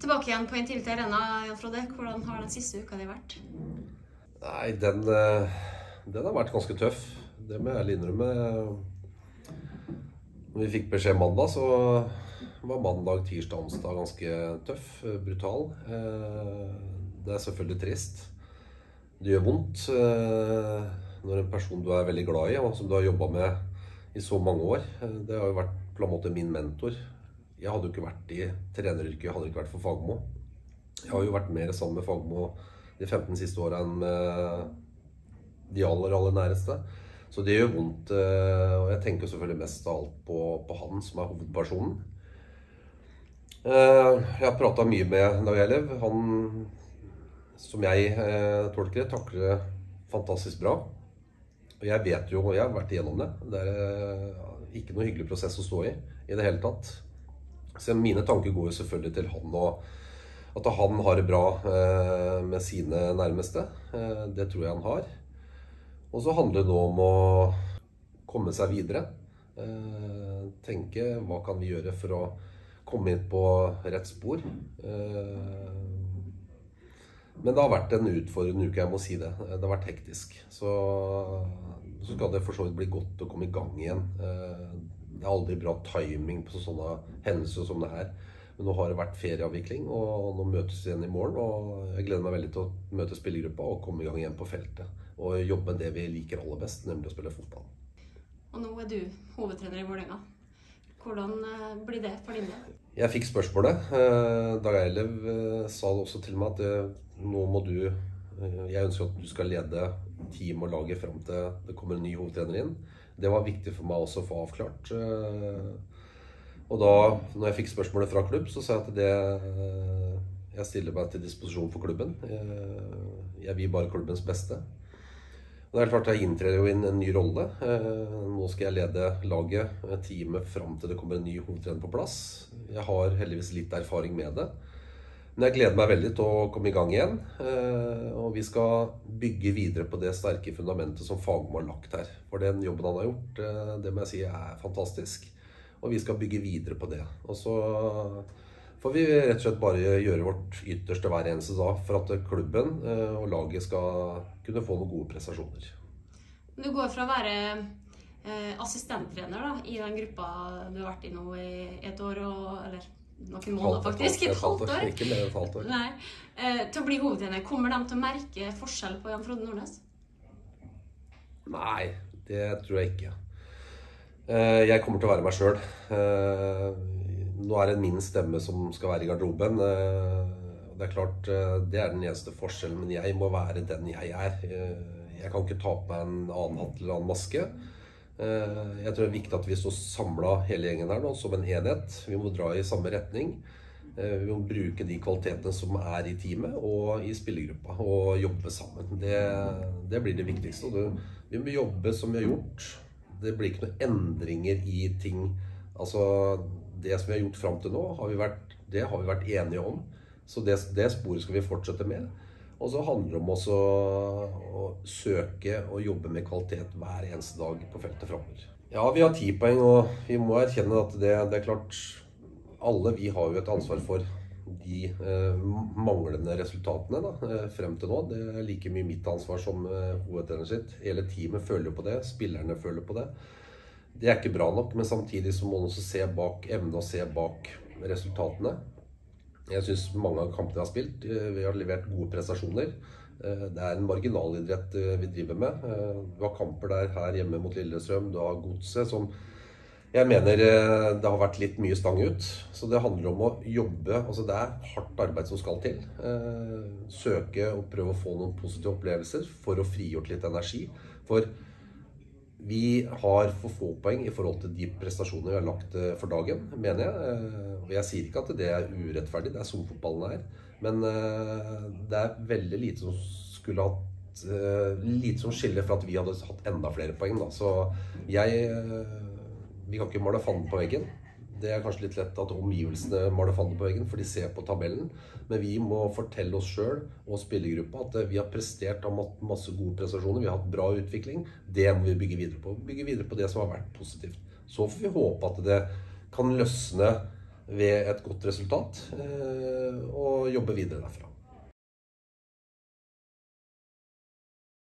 Tilbake igjen på Intility Arena, Jan Frode. Hvordan har den siste uka di vært? Nei, den, eh, den, har vært ganske tøff. Det må jeg ærlig innrømme. Når vi fikk beskjed mandag, så var mandag, tirsdag, onsdag ganske tøff. Eh, brutal. Eh, det er selvfølgelig trist. Det gjør vondt når en person du er veldig glad i, og som du har jobba med i så mange år Det har jo vært på en måte min mentor jeg hadde jo ikke vært i treneryrket, jeg hadde ikke vært for Fagmo. Jeg har jo vært mer sammen med Fagmo de 15 siste åra enn med de aller, aller næreste. Så det gjør vondt. Eh, og jeg tenker selvfølgelig mest av alt på, på han som er hovedpersonen. Eh, jeg har prata mye med Dag Eilev. Han, som jeg eh, tolker det, takler det fantastisk bra. Og jeg vet jo, og jeg har vært igjennom det. Det er ikke noe hyggelig prosess å stå i i det hele tatt. Så mine tanker går jo selvfølgelig til han og at han har det bra eh, med sine nærmeste. Eh, det tror jeg han har. Og så handler det nå om å komme seg videre. Eh, tenke hva kan vi gjøre for å komme inn på rett spor. Men det har vært en utfordrende uke, jeg må si det. Det har vært hektisk. Så, så skal det for så vidt bli godt å komme i gang igjen det er aldri bra timing på sånne hendelser som det her. Men nå har det vært ferieavvikling, og nå møtes vi igjen i morgen. Og jeg gleder meg veldig til å møte spillergruppa og komme i gang igjen på feltet. Og jobbe med det vi liker aller best, nemlig å spille fotball. Og nå er du hovedtrener i Vålerenga. Hvordan eh, blir det for din del? Jeg fikk spørsmålet. Eh, Dag Eilev eh, sa det også til meg at nå må du Jeg ønsker at du skal lede team og laget fram til det kommer en ny hovedtrener inn. Det var viktig for meg også å få avklart. Eh, og da når jeg fikk spørsmålet fra klubb, så sa jeg at det eh, Jeg stiller meg til disposisjon for klubben. Eh, jeg vil bare klubbens beste. Og det er klart Jeg inntrer jo inn en ny rolle. Nå skal jeg lede laget, teamet, fram til det kommer en ny hovedtrener på plass. Jeg har heldigvis litt erfaring med det. Men jeg gleder meg veldig til å komme i gang igjen. Eh, og vi skal bygge videre på det sterke fundamentet som Fagmo har lagt her. For den jobben han har gjort, eh, det må jeg si er fantastisk. Og vi skal bygge videre på det. Og så får vi rett og slett bare gjøre vårt ytterste hver eneste dag for at klubben eh, og laget skal kunne få noen gode prestasjoner. Du går fra å være assistenttrener da, i den gruppa du har vært i nå i et år, og, eller noen måneder, faktisk. Et halvt år. Ikke mer enn et halvt år. Nei. Eh, til å bli hovedtrener, kommer de til å merke forskjell på Jan Frode Nordnes? Nei, det tror jeg ikke. Eh, jeg kommer til å være meg sjøl. Eh, nå er det min stemme som skal være i garderoben. Det er klart, det er den eneste forskjellen, men jeg må være den jeg er. Jeg kan ikke ta på meg en annen hatt eller annen maske. Eh, jeg tror det er viktig at vi står samla hele gjengen her nå, som en enhet. Vi må dra i samme retning. Eh, vi må bruke de kvalitetene som er i teamet og i spillergruppa, og jobbe sammen. Det, det blir det viktigste. Og vi må jobbe som vi har gjort. Det blir ikke noen endringer i ting. Altså, det som vi har gjort fram til nå, har vært, det har vi vært enige om. Så det, det sporet skal vi fortsette med. Og så handler det om også å søke og jobbe med kvalitet hver eneste dag på feltet framover. Ja, vi har ti poeng, og vi må erkjenne at det, det, er klart Alle vi har jo et ansvar for de eh, manglende resultatene da, eh, frem til nå. Det er like mye mitt ansvar som eh, hovedtreneren sitt. Hele teamet føler på det. Spillerne føler på det. Det er ikke bra nok, men samtidig så må man også se bak, evne og se bak resultatene. Jeg syns mange av kampene jeg har spilt, eh, vi har levert gode prestasjoner. Eh, det er en marginalidrett eh, vi driver med. Du har kamper der her hjemme mot Lillestrøm, du har Godset, som jeg mener det har vært litt mye stang ut. Så det handler om å jobbe. altså Det er hardt arbeid som skal til. Søke og prøve å få noen positive opplevelser for å frigjort litt energi. For vi har for få poeng i forhold til de prestasjonene vi har lagt eh, for dagen, mener jeg. Eh, og jeg sier ikke at det er urettferdig, det er sånn fotballen er. Men eh, det er veldig lite som skulle hatt Lite som skiller for at vi hadde hatt enda flere poeng. Da. Så jeg Vi kan ikke male fanden på veggen. Det er kanskje litt lett at omgivelsene maler fanden på veggen, for de ser på tabellen. Men vi må fortelle oss sjøl og spillergruppa at vi har prestert av masse gode prestasjoner. Vi har hatt bra utvikling. Det må vi bygge videre på. Bygge videre på det som har vært positivt. Så får vi håpe at det kan løsne ved et godt resultat. og jobbe videre derfra.